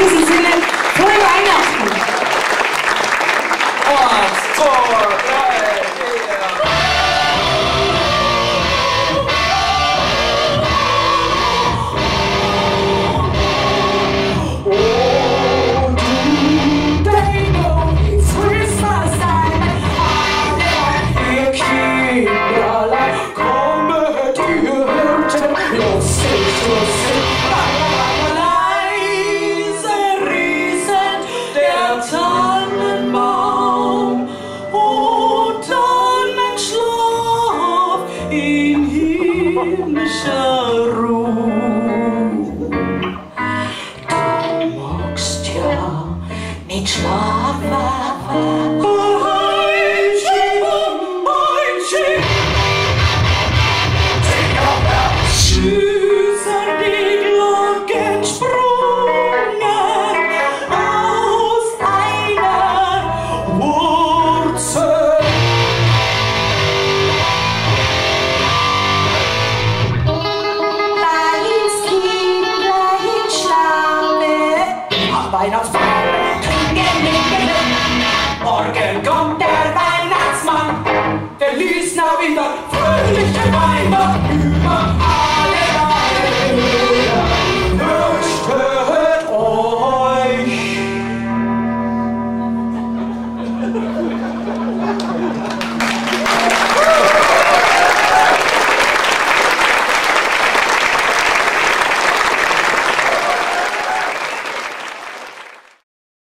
diesem Sinne, frohe Weihnachten! Und so الدين шару. Ты мог с тем не человека. Weihnachtsbaum. Morgen kommt der Weihnachtsmann. Der ließ na wieder fröhliche Weihnachten über alle Halleluja. Fürchtet euch.